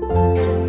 you